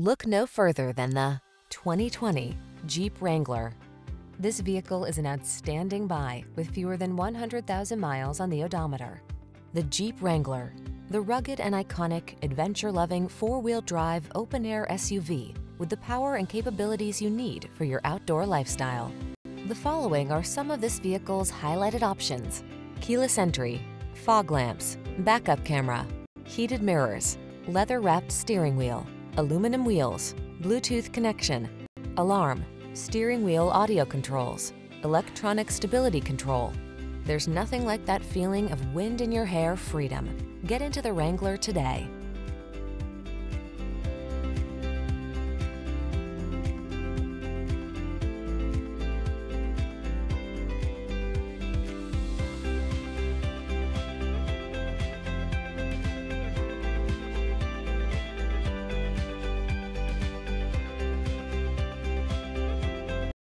Look no further than the 2020 Jeep Wrangler. This vehicle is an outstanding buy with fewer than 100,000 miles on the odometer. The Jeep Wrangler, the rugged and iconic, adventure-loving four-wheel drive open-air SUV with the power and capabilities you need for your outdoor lifestyle. The following are some of this vehicle's highlighted options. Keyless entry, fog lamps, backup camera, heated mirrors, leather-wrapped steering wheel, aluminum wheels, Bluetooth connection, alarm, steering wheel audio controls, electronic stability control. There's nothing like that feeling of wind in your hair freedom. Get into the Wrangler today.